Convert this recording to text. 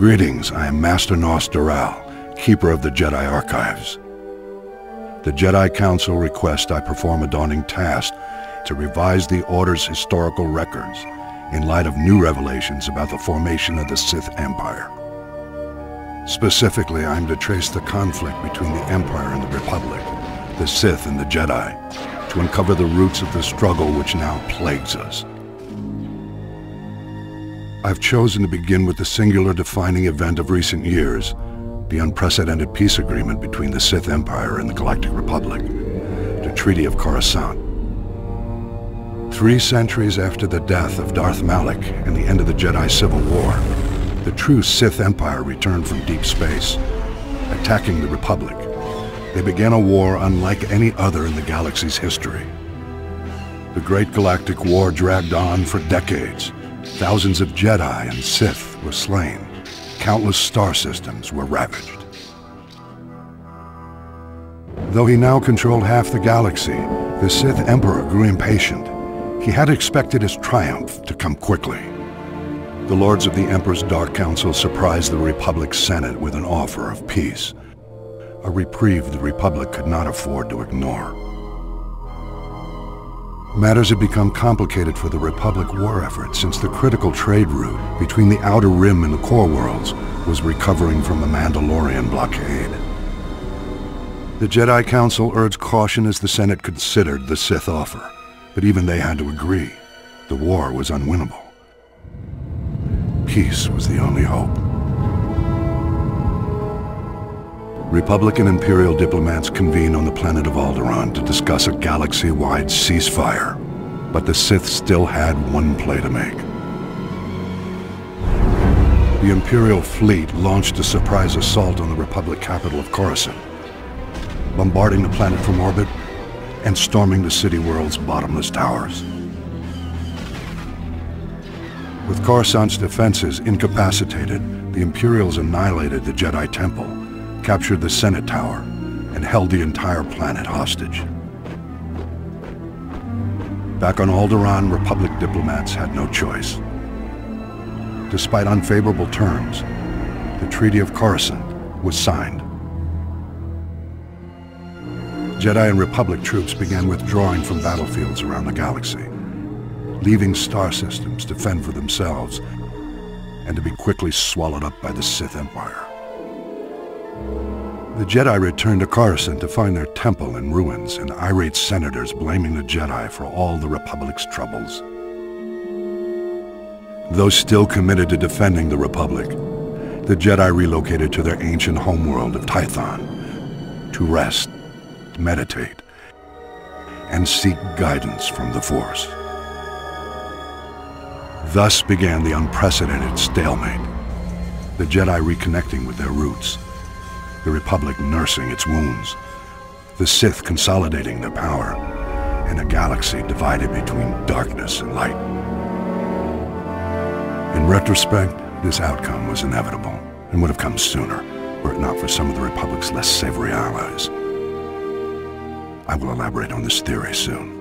Greetings, I am Master Gnost-Dural, Keeper of the Jedi Archives. The Jedi Council requests I perform a daunting task to revise the Order's historical records in light of new revelations about the formation of the Sith Empire. Specifically, I'm to trace the conflict between the Empire and the Republic, the Sith and the Jedi, to uncover the roots of the struggle which now plagues us. I've chosen to begin with the singular defining event of recent years, the unprecedented peace agreement between the Sith Empire and the Galactic Republic, the Treaty of Coruscant. Three centuries after the death of Darth Malak and the end of the Jedi Civil War, the true Sith Empire returned from deep space, attacking the Republic. They began a war unlike any other in the galaxy's history. The Great Galactic War dragged on for decades, Thousands of Jedi and Sith were slain. Countless star systems were ravaged. Though he now controlled half the galaxy, the Sith Emperor grew impatient. He had expected his triumph to come quickly. The Lords of the Emperor's Dark Council surprised the Republic's Senate with an offer of peace, a reprieve the Republic could not afford to ignore. Matters had become complicated for the Republic war effort since the critical trade route between the Outer Rim and the Core Worlds was recovering from a Mandalorian blockade. The Jedi Council urged caution as the Senate considered the Sith offer, but even they had to agree. The war was unwinnable. Peace was the only hope. Republican Imperial diplomats convene on the planet of Alderaan to discuss a galaxy-wide ceasefire. But the Sith still had one play to make. The Imperial fleet launched a surprise assault on the Republic capital of Coruscant, bombarding the planet from orbit and storming the city world's bottomless towers. With Coruscant's defenses incapacitated, the Imperials annihilated the Jedi Temple captured the Senate Tower, and held the entire planet hostage. Back on Alderaan, Republic diplomats had no choice. Despite unfavorable terms, the Treaty of Coruscant was signed. Jedi and Republic troops began withdrawing from battlefields around the galaxy, leaving star systems to fend for themselves and to be quickly swallowed up by the Sith Empire. The Jedi returned to Coruscant to find their temple in ruins and irate senators blaming the Jedi for all the Republic's troubles. Those still committed to defending the Republic, the Jedi relocated to their ancient homeworld of Tython to rest, meditate, and seek guidance from the Force. Thus began the unprecedented stalemate, the Jedi reconnecting with their roots the Republic nursing its wounds, the Sith consolidating their power, and a galaxy divided between darkness and light. In retrospect, this outcome was inevitable and would have come sooner were it not for some of the Republic's less savory allies. I will elaborate on this theory soon.